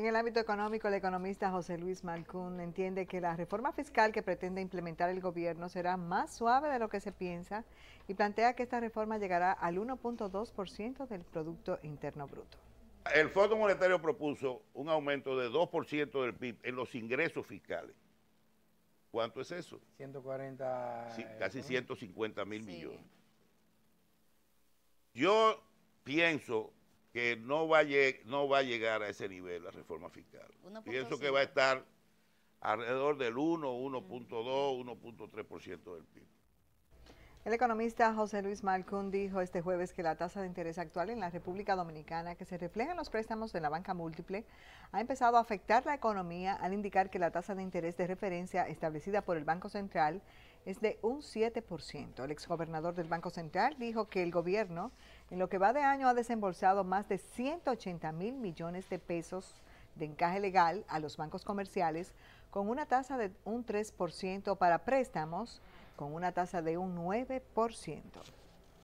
en el ámbito económico, el economista José Luis Malcún entiende que la reforma fiscal que pretende implementar el gobierno será más suave de lo que se piensa y plantea que esta reforma llegará al 1.2% del Producto Interno Bruto. El Fondo Monetario propuso un aumento de 2% del PIB en los ingresos fiscales. ¿Cuánto es eso? 140... Sí, casi 150 mil millones. Yo pienso que no va, a no va a llegar a ese nivel la reforma fiscal. Pienso que va a estar alrededor del 1, 1.2, 1.3% del PIB. El economista José Luis Malcún dijo este jueves que la tasa de interés actual en la República Dominicana, que se refleja en los préstamos de la banca múltiple, ha empezado a afectar la economía al indicar que la tasa de interés de referencia establecida por el Banco Central es de un 7%. El exgobernador del Banco Central dijo que el gobierno en lo que va de año ha desembolsado más de 180 mil millones de pesos de encaje legal a los bancos comerciales con una tasa de un 3% para préstamos con una tasa de un 9%.